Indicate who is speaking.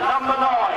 Speaker 1: number nine.